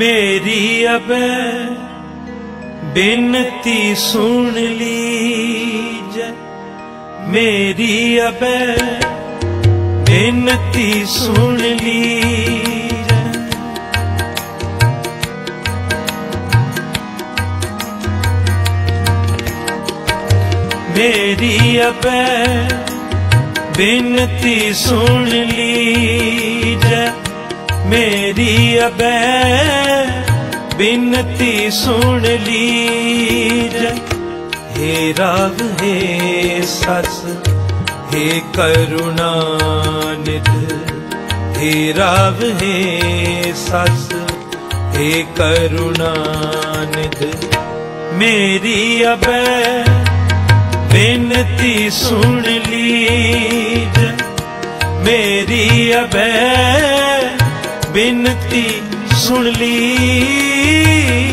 ਮੇਰੀ ਅਬੈ ਬੇਨਤੀ ਸੁਣ ਲੀਜੈ। ਮੇਰੀ ਅਬੈ ਬੇਨਤੀ ਸੁਣ ਲੀਜੈ। ਮੇਰੀ ਅਬੈ ਬੇਨਤੀ ਸੁਣ ਲੀਜੈ। ਮੇਰੀ ਅਬੈ, ਬਿਨਤੀ ਸੁਣ ਲੀਜੈ। ਹੇ ਰਾਗ, ਹੈ ਸਸ, ਹੇ ਕਰੁਣਾ ਨਿਧ। ਹੇ ਰਾਗ, ਹੈ ਸਸ, ਹੇ ਕਰੁਣਾ ਨਿਧ। ਮੇਰੀ ਅਬੈ, ਬਿਨਤੀ ਸੁਣ ਲੀਜੈ। ਮੇਰੀ ਅਬੈ ਬਿਨਤੀ ਸੁਣ ਲਈ।